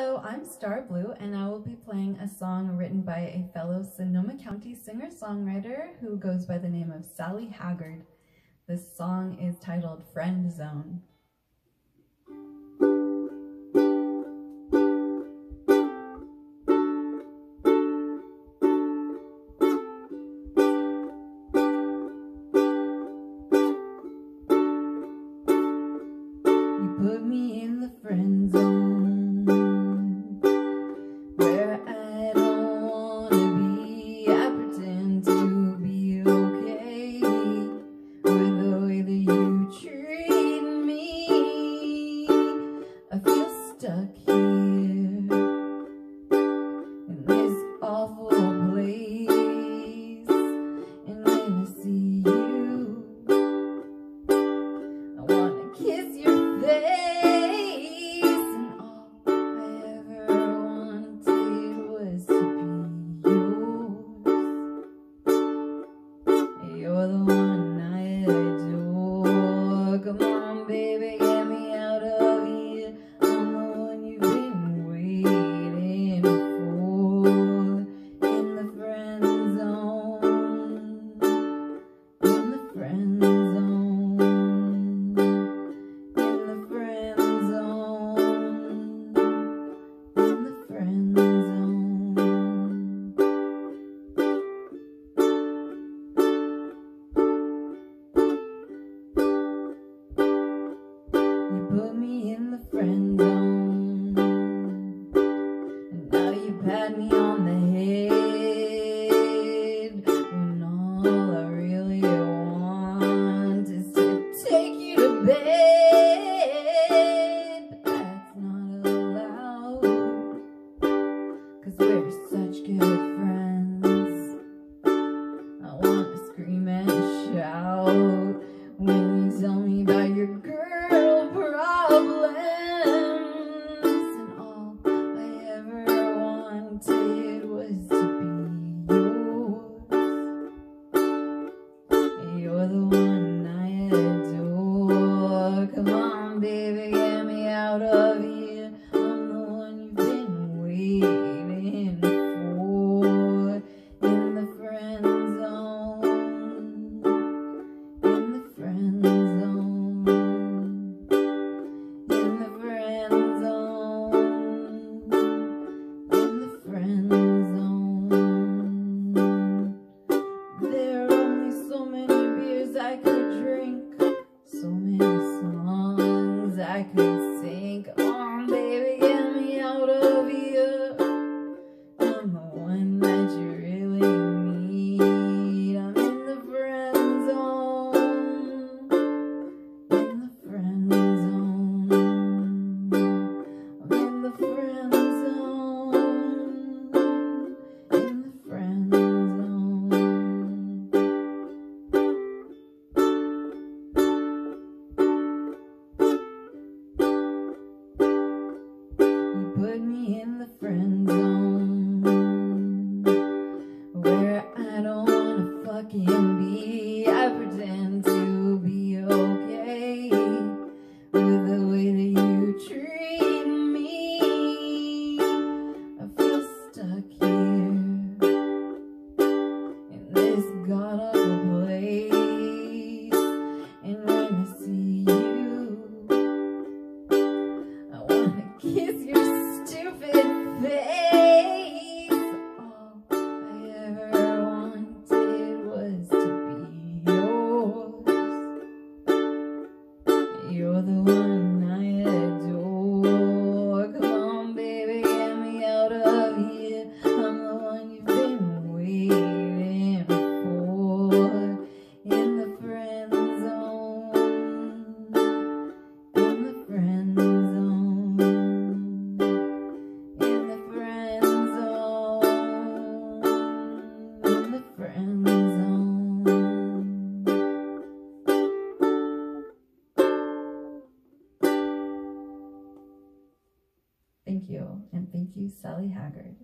Hello, I'm Star Blue, and I will be playing a song written by a fellow Sonoma County singer-songwriter who goes by the name of Sally Haggard. This song is titled Friend Zone. You put me in the friend zone peace. like again. Thank you. And thank you, Sally Haggard.